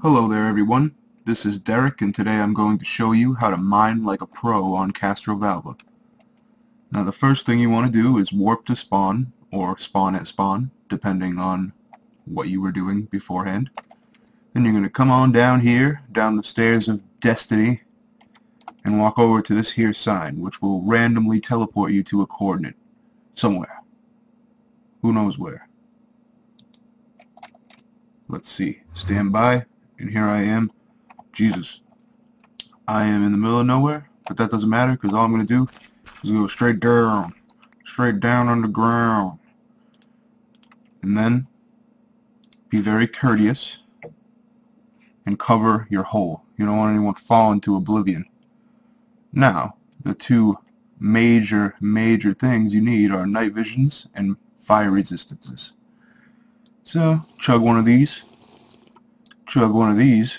Hello there everyone, this is Derek and today I'm going to show you how to mine like a pro on Castrovalva. Now the first thing you want to do is warp to spawn, or spawn at spawn, depending on what you were doing beforehand. Then you're going to come on down here, down the stairs of destiny, and walk over to this here sign, which will randomly teleport you to a coordinate. Somewhere. Who knows where. Let's see. Stand by. And here I am. Jesus. I am in the middle of nowhere, but that doesn't matter because all I'm going to do is go straight down. Straight down on the ground. And then be very courteous and cover your hole. You don't want anyone fall into oblivion. Now, the two major, major things you need are night visions and fire resistances. So, chug one of these, chug one of these,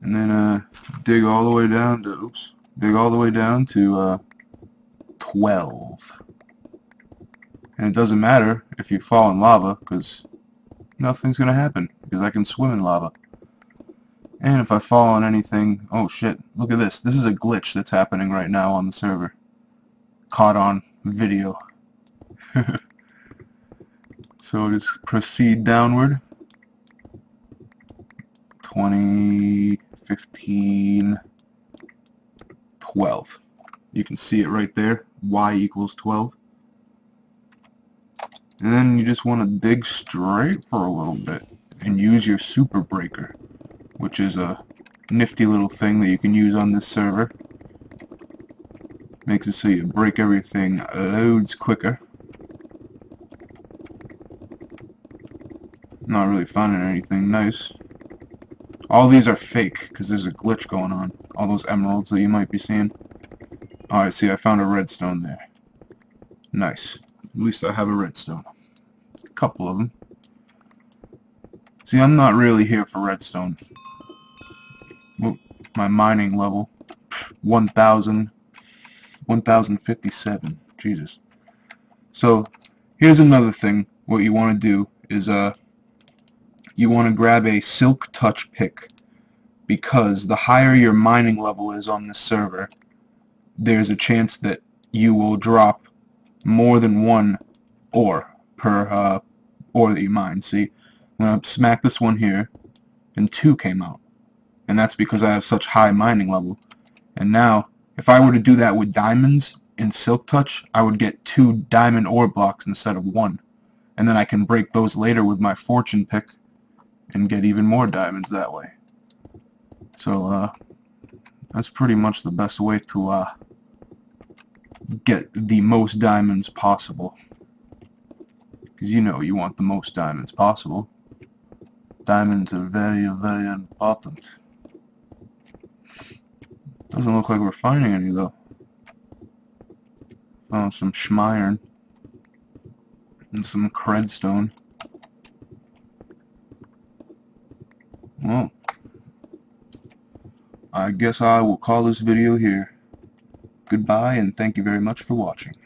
and then uh, dig all the way down to, oops, dig all the way down to uh, 12. And it doesn't matter if you fall in lava, because nothing's going to happen, because I can swim in lava. And if I fall on anything, oh shit, look at this. This is a glitch that's happening right now on the server. Caught on video. so just proceed downward. 20, 15, 12. You can see it right there. Y equals 12. And then you just want to dig straight for a little bit and use your super breaker which is a nifty little thing that you can use on this server. Makes it so you break everything loads quicker. Not really finding anything nice. All these are fake, because there's a glitch going on. All those emeralds that you might be seeing. Alright, see, I found a redstone there. Nice. At least I have a redstone. A couple of them. See, I'm not really here for redstone my mining level. 1,000, 1,057. Jesus. So, here's another thing. What you want to do is, uh, you want to grab a silk touch pick because the higher your mining level is on this server, there's a chance that you will drop more than one ore per uh, ore that you mine. See, I'm going to smack this one here, and two came out and that's because I have such high mining level. And now, if I were to do that with diamonds in Silk Touch, I would get two diamond ore blocks instead of one. And then I can break those later with my fortune pick and get even more diamonds that way. So, uh, that's pretty much the best way to, uh, get the most diamonds possible. Because you know you want the most diamonds possible. Diamonds are very, very important. Doesn't look like we're finding any though. Found some schmiron and some credstone. I guess I will call this video here. Goodbye and thank you very much for watching.